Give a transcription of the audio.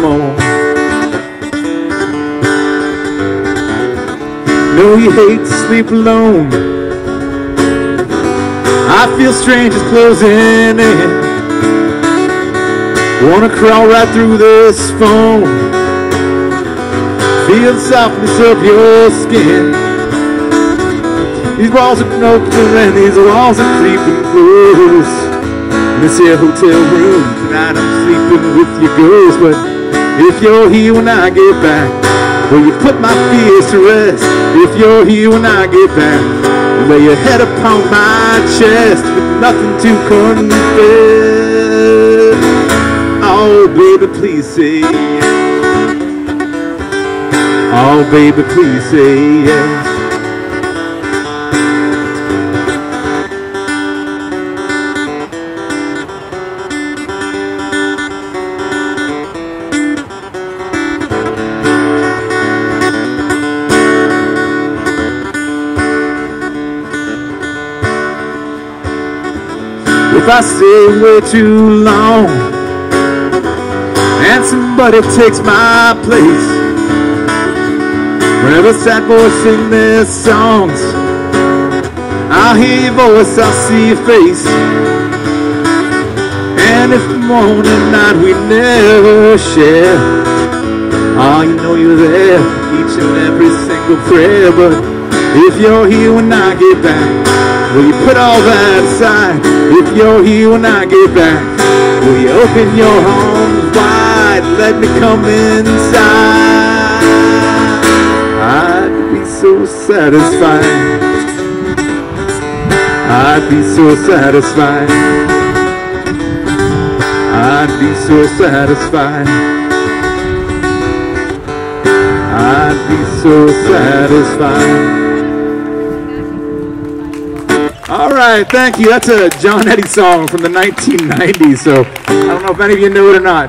more. Know you hate to sleep alone. I feel strangers closing in. Wanna crawl right through this phone. Feel the softness of your skin. These walls are open and these walls are creeping close. This here hotel room tonight I'm sleeping with your ghost. But if you're here when I get back, will you put my fears to rest? If you're here when I get back, lay your head upon my chest with nothing to confess. Oh, baby, please say yes. Oh, baby, please say yes. If I stay way too long and somebody takes my place, whenever sad boys sing their songs, I'll hear your voice, I'll see your face. And if morning and night we never share, oh, you know you're there, each and every single prayer. But if you're here when I get back, Will you put all that aside? If you're here when I get back, will you open your arms wide? Let me come inside. I'd be so satisfied. I'd be so satisfied. I'd be so satisfied. I'd be so satisfied. All right, thank you. That's a John Eddie song from the 1990s. So I don't know if any of you knew it or not.